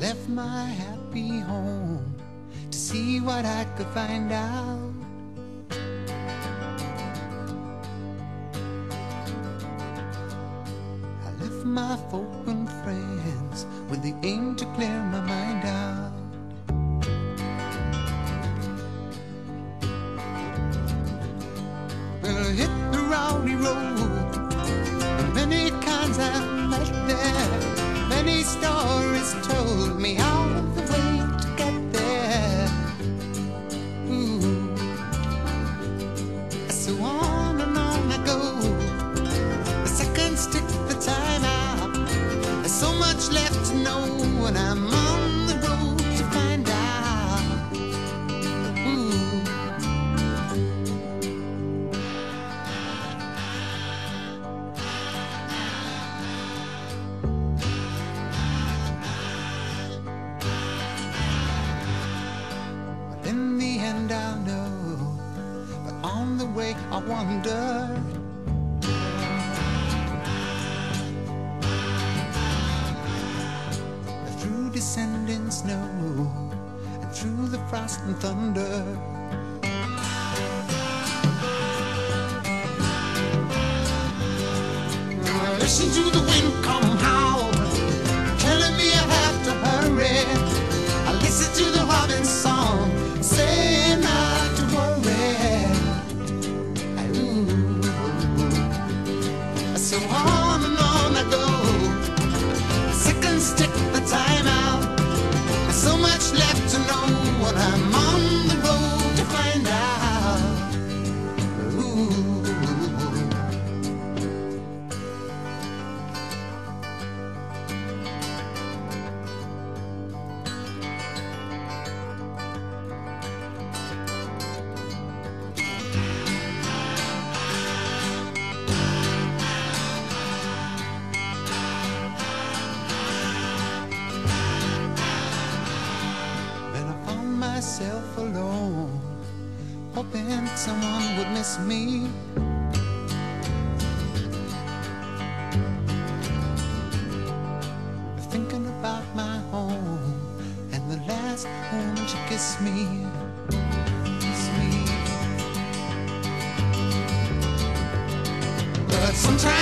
left my happy home to see what I could find out. I left my folk and friends with the aim to clear my mind out. Well, I hit the rowdy road, many kinds I've met there. Many stories told me how the way way I wonder. Through descending snow and through the frost and thunder. Listen to the wind come myself alone, hoping someone would miss me. Thinking about my home and the last woman to kissed me. Me. But sometimes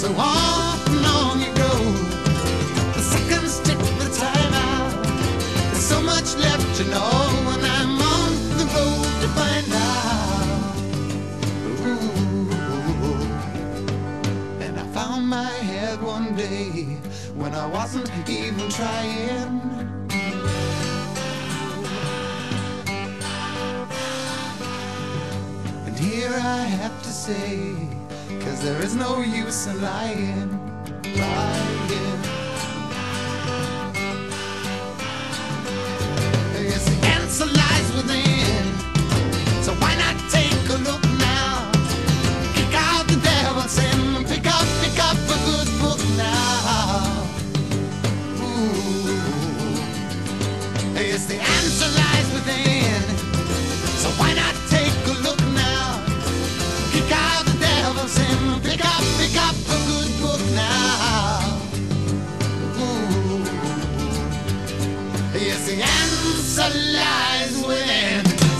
So on and on you go. The seconds tick the time out. There's so much left to know when I'm on the road to find out. Ooh. And I found my head one day when I wasn't even trying. I have to say, cause there is no use in lying, lying.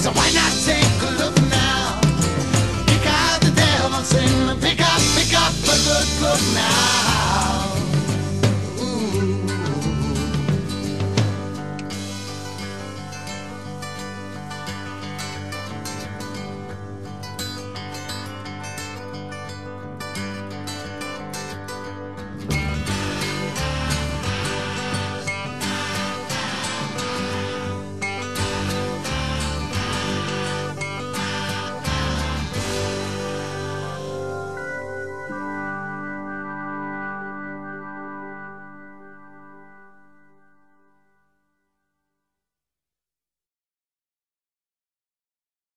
So why not take a look now? Kick out the devil's sin pick up, pick up now.